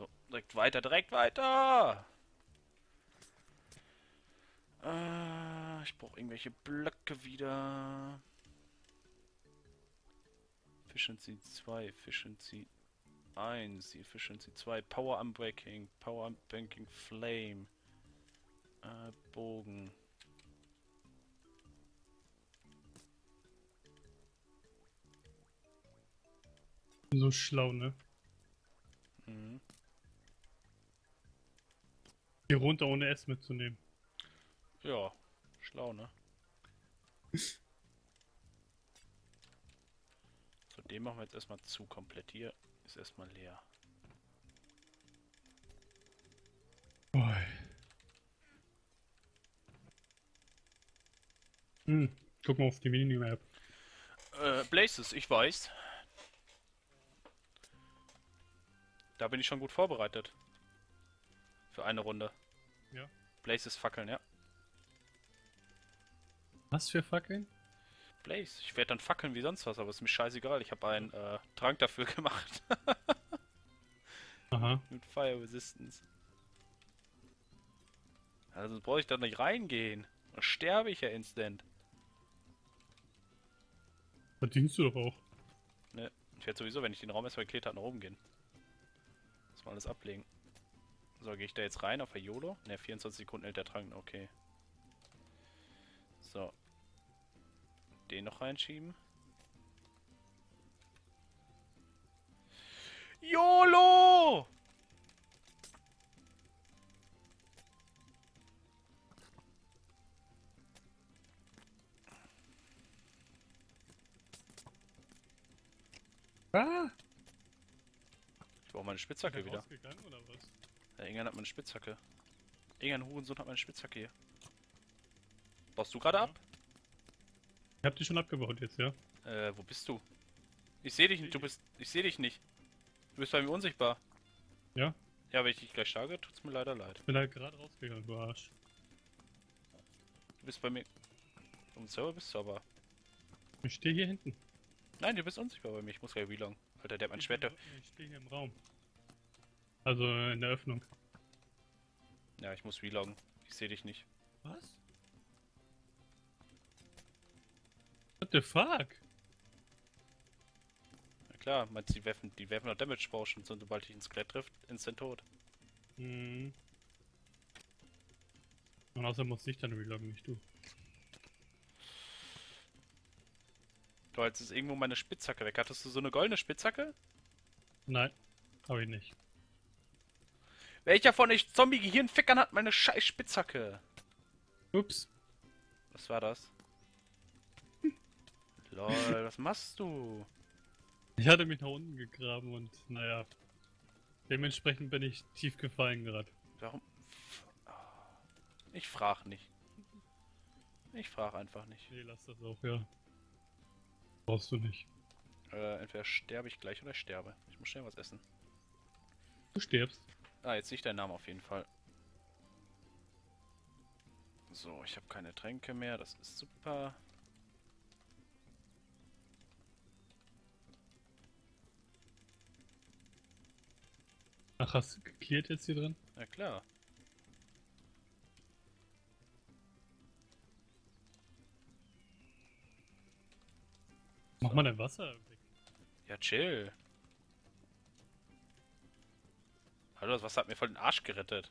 So, direkt weiter, direkt weiter! Äh, ich brauche irgendwelche Blöcke wieder. Efficiency 2, Efficiency 1, Efficiency 2, Power Unbreaking, Power Unbreaking Flame, äh, Bogen. So schlau, ne? Hier runter ohne S mitzunehmen. Ja, schlau, ne? so, den machen wir jetzt erstmal zu komplett. Hier ist erstmal leer. Ui. Hm, guck mal auf die Minimap. Äh, Blazes, ich weiß. Da bin ich schon gut vorbereitet. Für eine Runde. Ja. Blazes Fackeln, ja. Was für Fackeln? Blaze. Ich werde dann fackeln wie sonst was, aber ist mir scheißegal. Ich habe einen äh, Trank dafür gemacht. Aha. Mit Fire Resistance. Also brauche ich da nicht reingehen. Dann sterbe ich ja instant. Verdienst du doch auch. Ne, ich werde sowieso, wenn ich den Raum erstmal geklärt habe, nach oben gehen. Muss mal alles ablegen. So, gehe ich da jetzt rein auf der YOLO? Ne, 24 Sekunden hält der Trank, okay. So. Den noch reinschieben. YOLO! Ah! Ich brauche meine Spitzhacke wieder. Oder was? Ja, Ingan hat meine Spitzhacke. Ingan Hurensohn hat meine Spitzhacke hier. Baust du gerade Ja. ab? Ich hab die schon abgebaut jetzt, ja? Äh, wo bist du? Ich sehe dich nicht, du bist. Ich sehe dich nicht. Du bist bei mir unsichtbar. Ja? Ja, wenn ich dich gleich schlage, tut's mir leider leid. Ich bin halt gerade rausgegangen, du Arsch. Du bist bei mir. Um Server bist du aber. Ich stehe hier hinten. Nein, du bist unsichtbar bei mir. Ich muss gleich reloggen. Alter, der hat mein Schwert. Ich stehe hier im Raum. Also in der Öffnung. Ja, ich muss reloggen. Ich sehe dich nicht. Was? What the fuck? Na klar, meinst du, die werfen, die werfen noch Damage Potions und sobald dich ein Skelett trifft, instant tot. Hm. Und außerdem muss ich dann reloggen, nicht du. Du, jetzt ist irgendwo meine Spitzhacke weg. Hattest du so eine goldene Spitzhacke? Nein, habe ich nicht. Welcher von euch Zombie-Gehirnfickern hat meine scheiß Spitzhacke? Ups. Was war das? Lol, was machst du? Ich hatte mich nach unten gegraben und naja. Dementsprechend bin ich tief gefallen gerade. Warum? Ich frag nicht. Ich frag einfach nicht. Nee, lass das auch, ja. Brauchst du nicht. Äh, entweder sterbe ich gleich oder ich sterbe. Ich muss schnell was essen. Du stirbst. Ah, jetzt sehe ich deinen Namen auf jeden Fall. So, ich habe keine Tränke mehr, das ist super. Ach, hast du geklärt jetzt hier drin? Na klar. Mach mal dein Wasser weg. Ja, chill. Hallo, das Wasser hat mir voll den Arsch gerettet.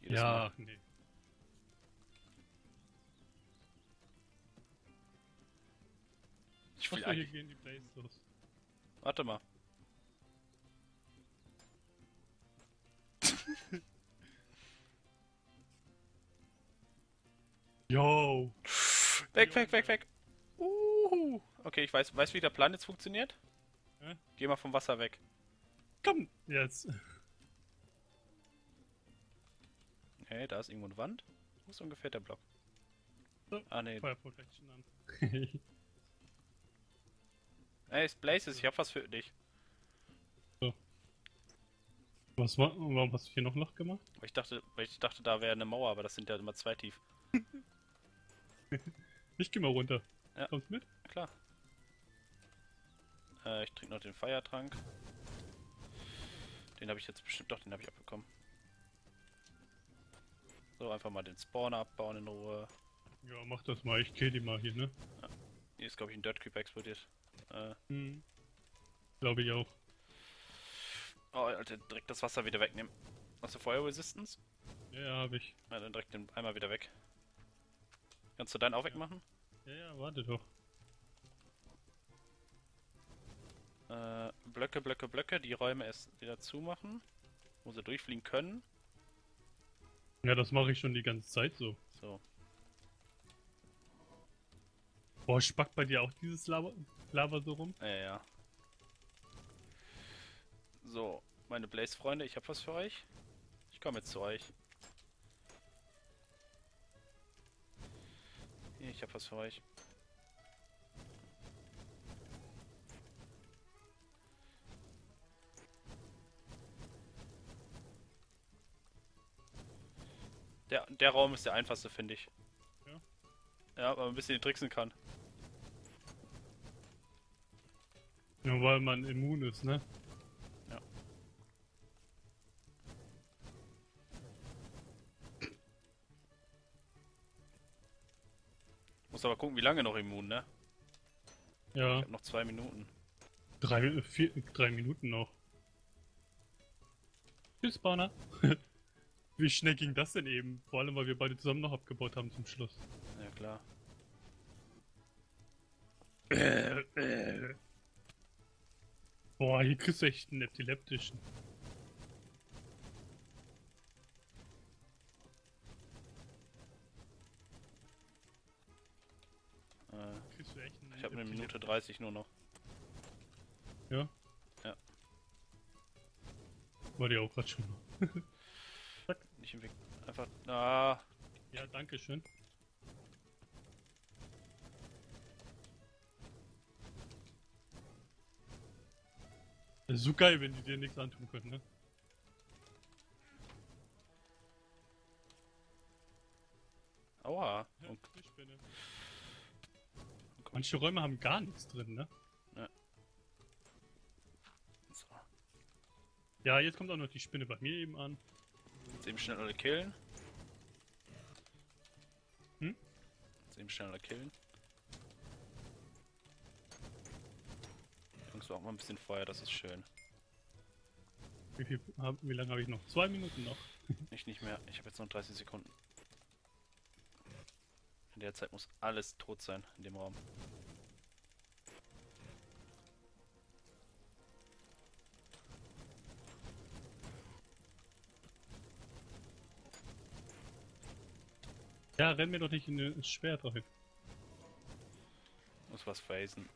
Jedes ja, Mal. nee. Ich will Achso, hier gehen die Blaze los. Warte mal. Yo! Weg, weg, weg, weg. Uhu. Okay, ich weiß, weiß, wie der Plan jetzt funktioniert. Hä? Geh mal vom Wasser weg. Komm! Jetzt! Okay, da ist irgendwo eine Wand. Wo ist ungefähr der Block? So, Ah, nee. Fire Protection an. Ey, Blazes, ich hab was für dich. Was war, warum hast du hier noch ein Loch gemacht? Ich dachte, ich dachte, da wäre eine Mauer, aber das sind ja immer zwei tief. Ich geh mal runter. Ja. Kommst mit? Klar. Äh, ich trinke noch den Feiertrank. Den habe ich jetzt bestimmt doch, den habe ich abbekommen. So, einfach mal den Spawner abbauen in Ruhe. Ja, mach das mal. Ich kill die mal hier, ne? Hier ist, glaube ich, ein Dirt Creeper explodiert. Äh, Hm. Glaube ich auch. oh, Alter, direkt das Wasser wieder wegnehmen. Hast du Feuer Resistance? Ja, ja, hab ich. Ja, dann direkt den einmal wieder weg. Kannst du deinen auch wegmachen? Ja, ja, warte doch. Äh, Blöcke, Blöcke, Blöcke, die Räume erst wieder zumachen. Wo sie durchfliegen können. Ja, das mache ich schon die ganze Zeit so. So. Boah, spackt bei dir auch dieses Lava, Lava so rum? Ja, ja. So, meine Blaze-Freunde, ich habe was für euch. Ich komme jetzt zu euch. Hier, ich habe was für euch. Der, Raum ist der einfachste, finde ich. Ja. Ja, weil man ein bisschen tricksen kann. Ja, weil man immun ist, ne? Ja. Muss aber gucken, wie lange noch immun, ne? Ja, Ich hab noch zwei Minuten. drei, vier, drei Minuten noch. Tschüss, Spawner. Wie schnell ging das denn eben? Vor allem, weil wir beide zusammen noch abgebaut haben zum Schluss. Ja, klar. Boah, hier kriegst du echt einen epileptischen. Äh, Kriegst du echt einen ich habe eine Minute 30 nur noch. Ja? Ja. War die auch gerade schon. Nicht im Weg. Einfach. Ah, Ja, danke schön. Das ist so geil, wenn die dir nichts antun können, ne? aua. Ja, Und, die Spinne. und Manche Räume haben gar nichts drin, ne? so. Ja, jetzt kommt auch noch die Spinne bei mir eben an. Jetzt eben schnell alle killen. Hm? Jetzt eben schnell alle killen. Jungs, auch mal ein bisschen Feuer, das ist schön. Wie, viel, wie lange habe ich noch? Zwei Minuten noch. Ich nicht mehr. Ich habe jetzt noch 30 Sekunden. In der Zeit muss alles tot sein in dem Raum. Ja, renn mir doch nicht in ins Schwert rein. Muss was phasen.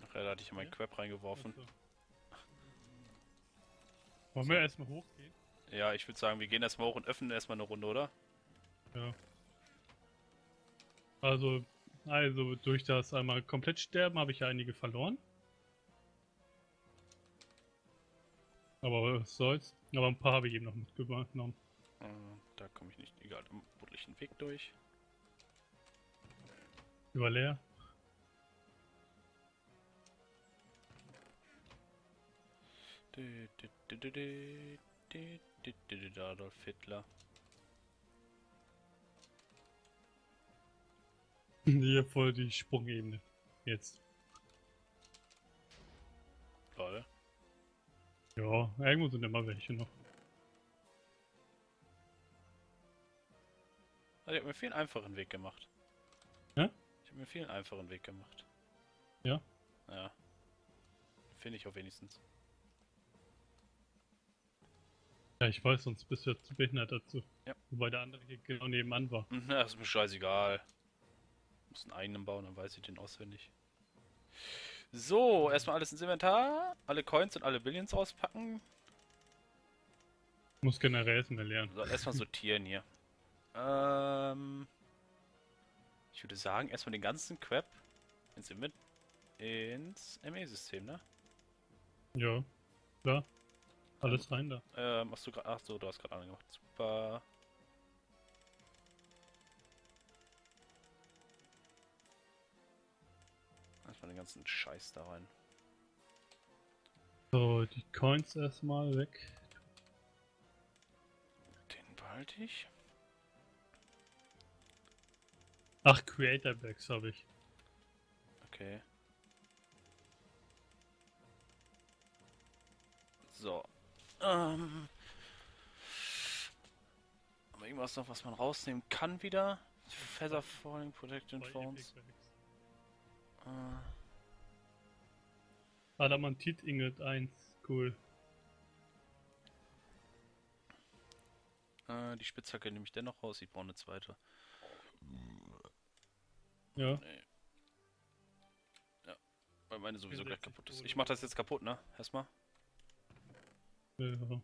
Nachher da hatte ich Ja. Crab reingeworfen. Achso. Wollen wir erstmal hochgehen? Ja, ich würde sagen, wir gehen erstmal hoch und öffnen erstmal eine Runde, oder? Ja. Also, also durch das einmal komplett sterben habe ich ja einige verloren. Aber was soll's. Aber ein paar habe ich eben noch mitgenommen. Äh, da komme ich nicht, egal, am buddlichen Weg durch. Über leer. Adolf Hitler. Hier voll die Sprungebene. Jetzt. Lol. Ja, irgendwo sind immer welche noch. Also ich habe mir viel einfachen Weg gemacht. Hä? Ich habe mir viel einfachen Weg gemacht. Ja? Ja. Finde ich auch wenigstens. Ja, ich weiß, sonst bist du ja zu behindert dazu. Ja. Wobei der andere hier genau nebenan war. Das ist mir scheißegal. Muss einen eigenen bauen, dann weiß ich den auswendig. So, erstmal alles ins Inventar. Alle Coins und alle Billions auspacken. Muss generell erstmal lernen. So, erstmal sortieren hier. Ähm. Ich würde sagen, erstmal den ganzen Crap ins, ins ME-System, ne? Ja, klar. Alles rein da. Ähm, hast du gerade. Ach so, du hast gerade angemacht. Super. Erstmal den ganzen Scheiß da rein. So, die Coins erstmal weg. Den behalte ich. Ach, Creator Bags habe ich. Okay. So. Ähm. Aber irgendwas noch, was man rausnehmen kann wieder? Feather Falling, Protecting Zwei Phones. Äh, Adamantit Ingot 1, cool. äh, die Spitzhacke nehme ich dennoch raus, ich brauche eine zweite. Ja, Nee. Ja. Weil meine sowieso gleich 64 kaputt ist. Ich mach das jetzt kaputt, ne? Erstmal. ja.